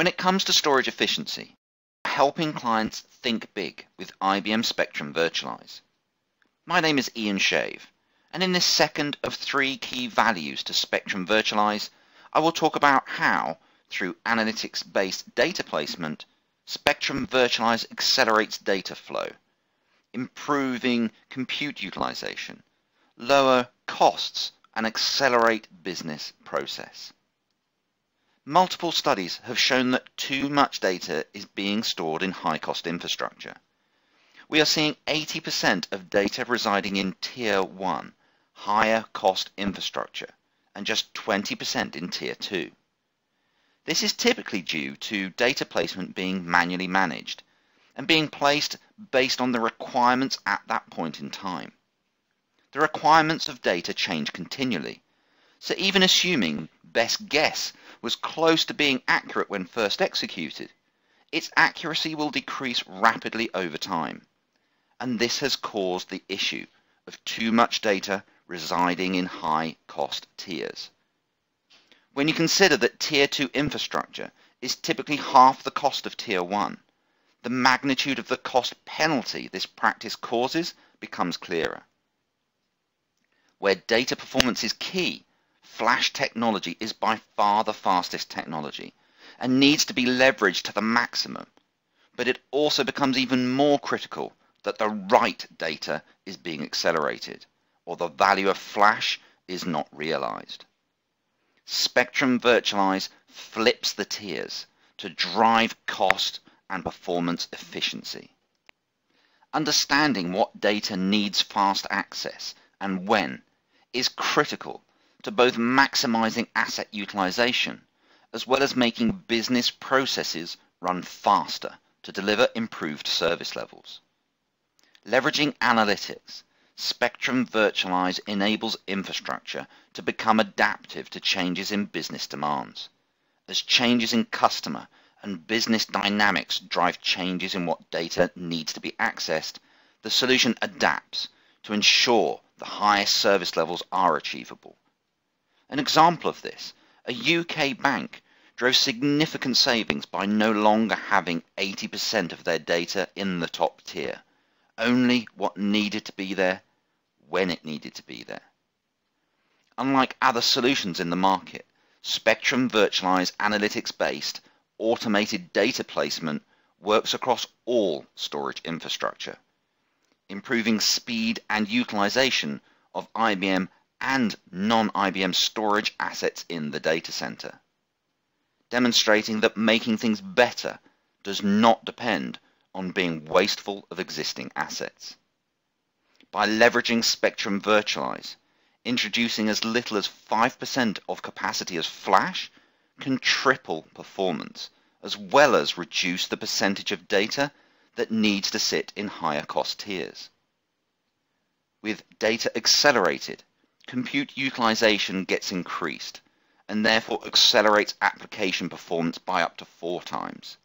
When it comes to storage efficiency, helping clients think big with IBM Spectrum Virtualize. My name is Ian Shave, and in this second of three key values to Spectrum Virtualize, I will talk about how, through analytics-based data placement, Spectrum Virtualize accelerates data flow, improving compute utilization, lower costs, and accelerate business process. Multiple studies have shown that too much data is being stored in high-cost infrastructure. We are seeing 80% of data residing in Tier 1, higher cost infrastructure, and just 20% in Tier 2. This is typically due to data placement being manually managed and being placed based on the requirements at that point in time. The requirements of data change continually, so even assuming best guess was close to being accurate when first executed, its accuracy will decrease rapidly over time. And this has caused the issue of too much data residing in high cost tiers. When you consider that Tier 2 infrastructure is typically half the cost of Tier 1, the magnitude of the cost penalty this practice causes becomes clearer. Where data performance is key, flash technology is by far the fastest technology and needs to be leveraged to the maximum. But it also becomes even more critical that the right data is being accelerated or the value of flash is not realized. Spectrum Virtualize flips the tiers to drive cost and performance efficiency. Understanding what data needs fast access and when is critical to both maximizing asset utilization as well as making business processes run faster to deliver improved service levels. Leveraging analytics, Spectrum Virtualize enables infrastructure to become adaptive to changes in business demands. As changes in customer and business dynamics drive changes in what data needs to be accessed, the solution adapts to ensure the highest service levels are achievable. An example of this, a UK bank drove significant savings by no longer having 80% of their data in the top tier, only what needed to be there when it needed to be there. Unlike other solutions in the market, Spectrum Virtualize analytics-based automated data placement works across all storage infrastructure, improving speed and utilization of IBM and non-IBM storage assets in the data center, demonstrating that making things better does not depend on being wasteful of existing assets. By leveraging Spectrum Virtualize, introducing as little as 5% of capacity as flash can triple performance, as well as reduce the percentage of data that needs to sit in higher cost tiers. With data accelerated, compute utilization gets increased and therefore accelerates application performance by up to four times.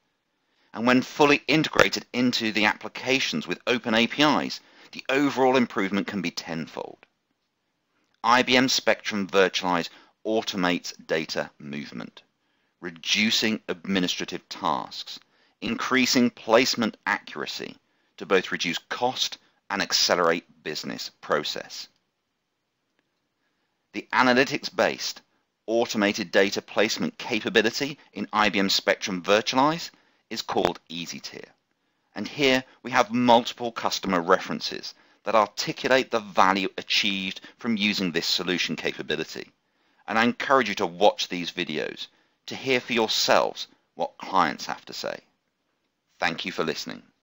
And when fully integrated into the applications with open APIs, the overall improvement can be tenfold. IBM Spectrum Virtualize automates data movement, reducing administrative tasks, increasing placement accuracy to both reduce cost and accelerate business process. The analytics-based automated data placement capability in IBM Spectrum Virtualize is called EasyTier. And here we have multiple customer references that articulate the value achieved from using this solution capability. And I encourage you to watch these videos to hear for yourselves what clients have to say. Thank you for listening.